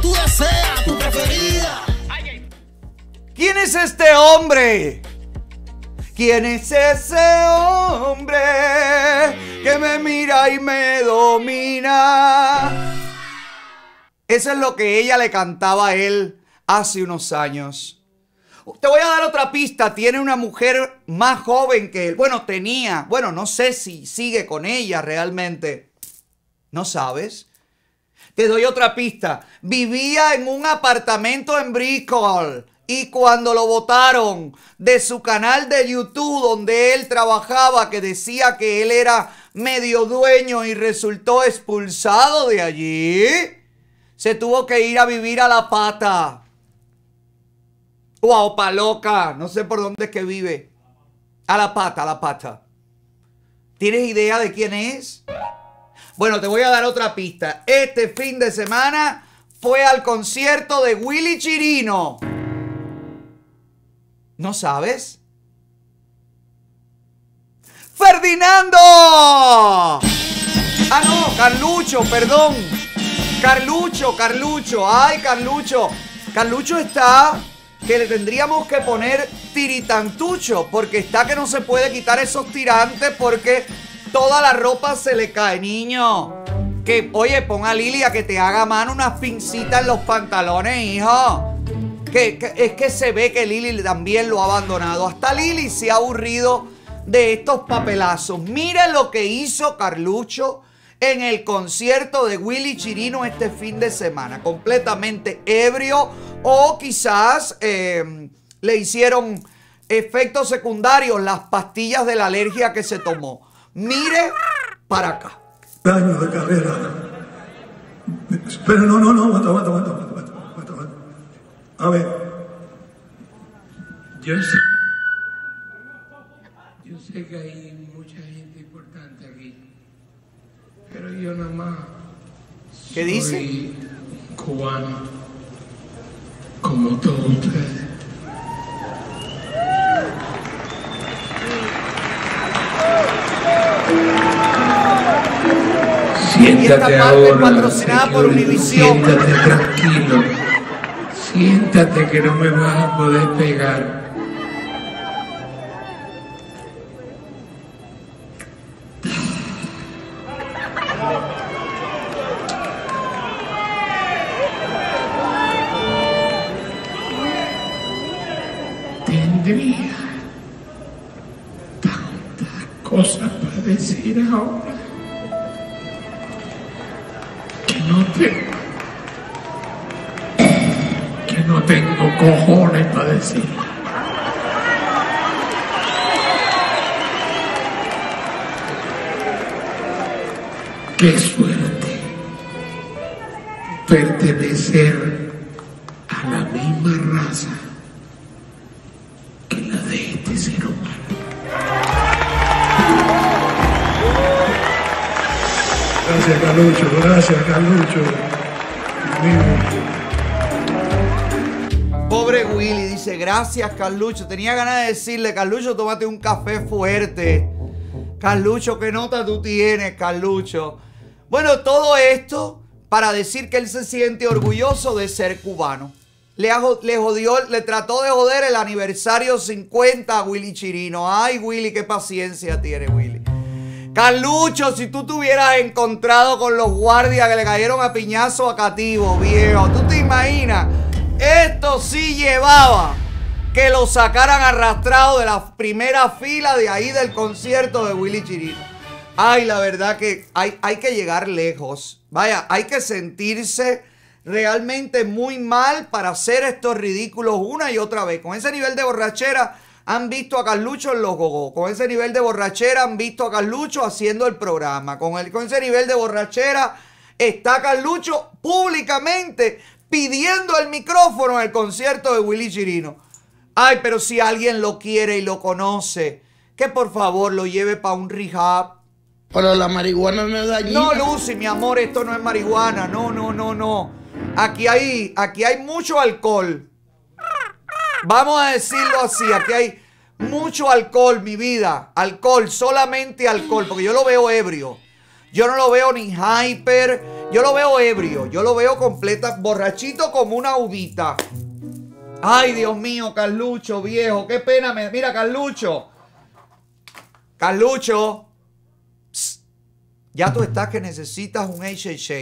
tú deseas, tu preferida. ¿Quién es este hombre? ¿Quién es ese hombre que me mira y me domina? Eso es lo que ella le cantaba a él hace unos años. Te voy a dar otra pista. Tiene una mujer más joven que él. Bueno, tenía. Bueno, no sé si sigue con ella realmente. ¿No sabes? Te doy otra pista. Vivía en un apartamento en Bristol y cuando lo votaron de su canal de YouTube donde él trabajaba, que decía que él era medio dueño y resultó expulsado de allí, se tuvo que ir a vivir a la pata. O a Opaloca, no sé por dónde es que vive. A la pata, a la pata. ¿Tienes idea de quién es? Bueno, te voy a dar otra pista. Este fin de semana fue al concierto de Willy Chirino. ¿No sabes? ¡Ferdinando! Ah, no, Carlucho, perdón. Carlucho, Carlucho. Ay, Carlucho. Carlucho está que le tendríamos que poner tiritantucho porque está que no se puede quitar esos tirantes porque toda la ropa se le cae, niño. Que, oye, pon a Lilia que te haga mano unas pincitas en los pantalones, hijo. Que, es que se ve que Lili también lo ha abandonado. Hasta Lili se ha aburrido de estos papelazos. Mire lo que hizo Carlucho en el concierto de Willy Chirino este fin de semana. Completamente ebrio o quizás eh, le hicieron efectos secundarios las pastillas de la alergia que se tomó. Mire para acá. Daño de carrera. Pero no, no, no, aguanta, aguanta, aguanta. A ver, yo sé, yo sé que hay mucha gente importante aquí, pero yo nada más ¿Qué dice? cubano, como todos ustedes. Siéntate ahora, patrocinada por Univision. siéntate tranquilo. Siéntate que no me vas a poder pegar. Tendría tantas cosas para decir ahora que no te no tengo cojones para decir. Qué suerte pertenecer a la misma raza que la de este ser humano. Gracias, Carlucho. Gracias, Carlucho. Pobre Willy dice, gracias Carlucho. Tenía ganas de decirle, Carlucho, tómate un café fuerte. Carlucho, ¿qué nota tú tienes, Carlucho? Bueno, todo esto para decir que él se siente orgulloso de ser cubano. Le, le jodió, le trató de joder el aniversario 50 a Willy Chirino. Ay, Willy, qué paciencia tiene Willy. Carlucho, si tú te hubieras encontrado con los guardias que le cayeron a piñazo a Cativo, viejo, ¿tú te imaginas? Esto sí llevaba que lo sacaran arrastrado de la primera fila de ahí del concierto de Willy Chirino. Ay, la verdad que hay, hay que llegar lejos. Vaya, hay que sentirse realmente muy mal para hacer estos ridículos una y otra vez. Con ese nivel de borrachera han visto a Carlucho en los gogos. Con ese nivel de borrachera han visto a Carlucho haciendo el programa. Con, el, con ese nivel de borrachera está Carlucho públicamente pidiendo el micrófono en el concierto de Willy Chirino. Ay, pero si alguien lo quiere y lo conoce, que por favor lo lleve para un rehab. Pero la marihuana no es dañina. No, Lucy, mi amor, esto no es marihuana. No, no, no, no. Aquí hay, aquí hay mucho alcohol. Vamos a decirlo así, aquí hay mucho alcohol, mi vida. Alcohol, solamente alcohol, porque yo lo veo ebrio. Yo no lo veo ni hyper, Yo lo veo ebrio, yo lo veo completa, borrachito como una uvita. Ay, Dios mío, Carlucho, viejo, qué pena me. Mira, Carlucho. Carlucho. Ya tú estás que necesitas un HHA.